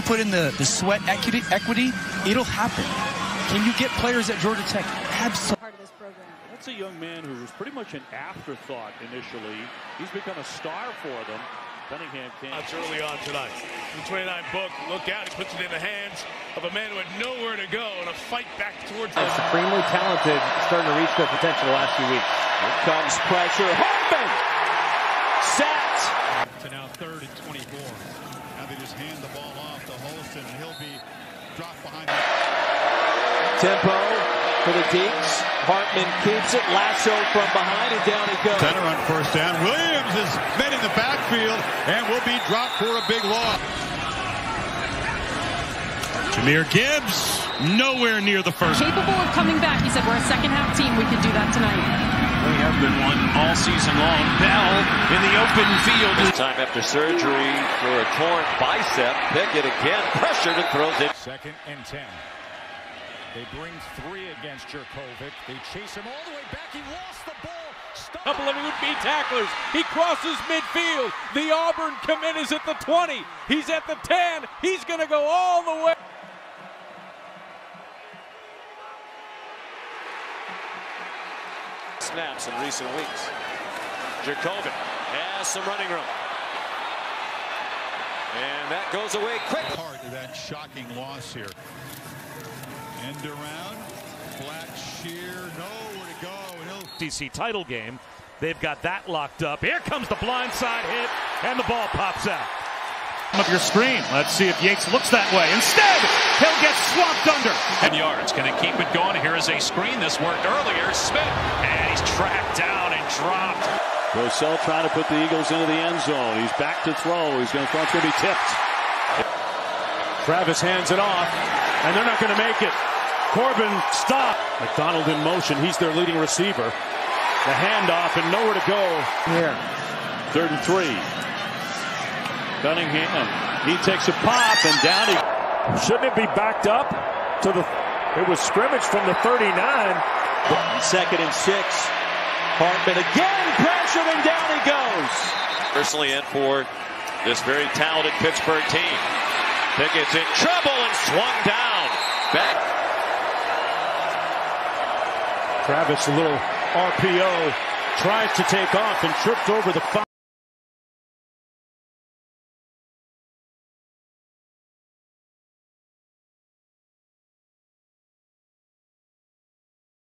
You put in the, the sweat equity, equity, it'll happen. Can you get players at Georgia Tech? Absolutely. part of this program. That's a young man who was pretty much an afterthought initially. He's become a star for them. Cunningham came. That's early on tonight. The 29 book, look out, he puts it in the hands of a man who had nowhere to go and a fight back towards the Supremely talented, starting to reach their potential the last few weeks. Here comes pressure. Hartman! Set! To now third and 24. Now they just hand the ball off to Holston, and he'll be dropped behind. Tempo for the Deeks. Hartman keeps it. Lasso from behind, and down he goes. Center on first down. Williams is met in the backfield and will be dropped for a big loss. Jahmyr Gibbs, nowhere near the first. Capable of coming back. He said, we're a second half team. We could do that tonight. They have been one all season long. Bell in the open field. Time after surgery for a torn bicep. Pickett again pressured and throws it. Second and 10. They bring three against Jurkovec. They chase him all the way back. He lost the ball. Stop. couple of would-be tacklers. He crosses midfield. The Auburn commit is at the 20. He's at the 10. He's going to go all the way. Snaps in recent weeks. Jurkovec has some running room. And that goes away quick. Part of that shocking loss here. End around. Flat sheer. Nowhere to go. And he'll DC title game. They've got that locked up. Here comes the blindside hit, and the ball pops out. Of your screen. Let's see if Yates looks that way. Instead, he'll get swamped under. And yards. Going to keep it going. Here is a screen. This worked earlier. Smith. And he's tracked down and dropped. Grosel trying to put the Eagles into the end zone. He's back to throw. He's going to throw. It's going to be tipped. Travis hands it off, and they're not going to make it. Corbin stop. McDonald in motion. He's their leading receiver. The handoff and nowhere to go. Here. Third and three. Cunningham. He takes a pop and down he. Shouldn't it be backed up to the? It was scrimmage from the 39. Second and six. Hartman again pressured and down he goes. Personally in for this very talented Pittsburgh team. Pickett's in trouble and swung down. Back. Travis, a little RPO, tries to take off and tripped over the.